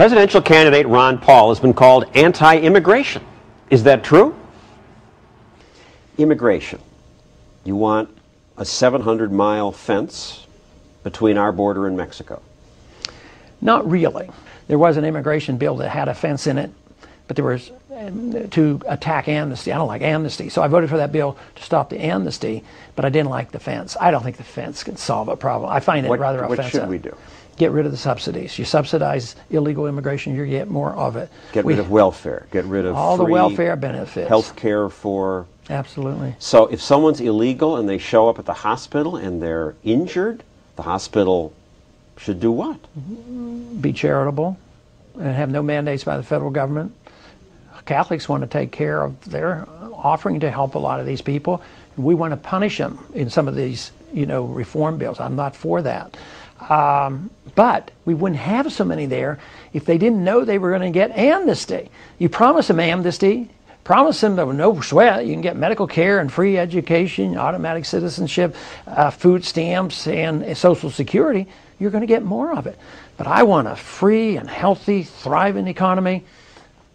Presidential candidate Ron Paul has been called anti immigration. Is that true? Immigration. You want a 700 mile fence between our border and Mexico? Not really. There was an immigration bill that had a fence in it, but there was um, to attack amnesty. I don't like amnesty, so I voted for that bill to stop the amnesty, but I didn't like the fence. I don't think the fence can solve a problem. I find it What, rather what offensive. should we do? Get rid of the subsidies. You subsidize illegal immigration, you get more of it. Get We- rid of welfare. Get rid of all the welfare benefits. health care for. Absolutely. So if someone's illegal and they show up at the hospital and they're injured, the hospital should do what? Be charitable and have no mandates by the federal government. Catholics want to take care of their offering to help a lot of these people. We want to punish them in some of these, you know, reform bills. I'm not for that. Um, but we wouldn't have so many there if they didn't know they were going to get amnesty. You promise them amnesty, promise them no sweat, you can get medical care and free education, automatic citizenship, uh, food stamps, and Social Security. You're going to get more of it. But I want a free and healthy, thriving economy.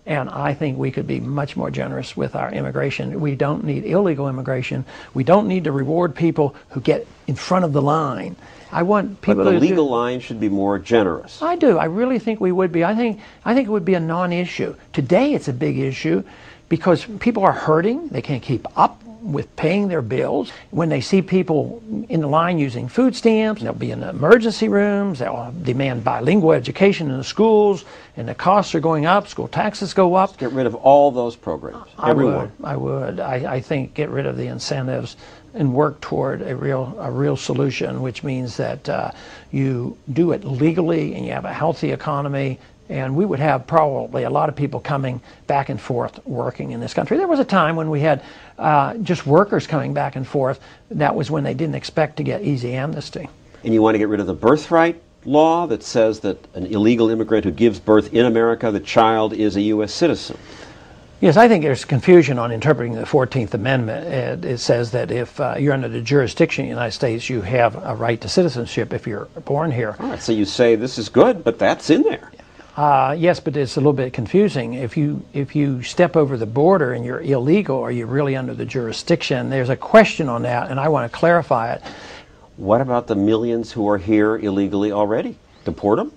And I think we could be much more generous with our immigration. We don't need illegal immigration. We don't need to reward people who get in front of the line. I want people. But the to do- legal line should be more generous. I do. I really think we would be. I think I think it would be a non-issue. Today it's a big issue because people are hurting. They can't keep up with paying their bills. When they see people in the line using food stamps, they'll be in the emergency rooms. They'll demand bilingual education in the schools, and the costs are going up. School taxes go up. Get rid of all those programs. I Everyone. would. I would. I, I think get rid of the incentives and work toward a real a real solution, which means that uh, you do it legally and you have a healthy economy. And we would have probably a lot of people coming back and forth working in this country. There was a time when we had uh, just workers coming back and forth. That was when they didn't expect to get easy amnesty. And you want to get rid of the birthright law that says that an illegal immigrant who gives birth in America, the child is a U.S. citizen. Yes, I think there's confusion on interpreting the 14th Amendment. It, it says that if uh, you're under the jurisdiction of the United States, you have a right to citizenship if you're born here. All right, so you say this is good, but that's in there. Uh, yes, but it's a little bit confusing. If you if you step over the border and you're illegal, are you really under the jurisdiction? There's a question on that, and I want to clarify it. What about the millions who are here illegally already? Deport them?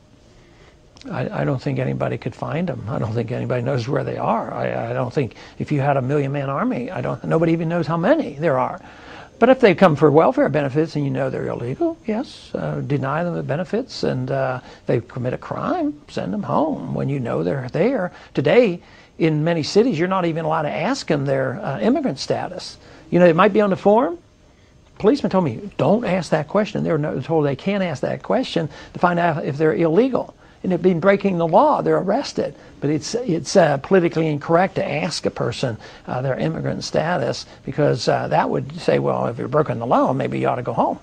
I, I don't think anybody could find them. I don't think anybody knows where they are. I, I don't think if you had a million man army, I don't. Nobody even knows how many there are. But if they come for welfare benefits and you know they're illegal, yes, uh, deny them the benefits. And uh, they commit a crime, send them home when you know they're there. Today, in many cities, you're not even allowed to ask them their uh, immigrant status. You know, it might be on the form. Policemen told me, don't ask that question. They were told they can't ask that question to find out if they're illegal. And they've been breaking the law, they're arrested. But it's, it's uh, politically incorrect to ask a person uh, their immigrant status because uh, that would say, well, if you're broken the law, maybe you ought to go home.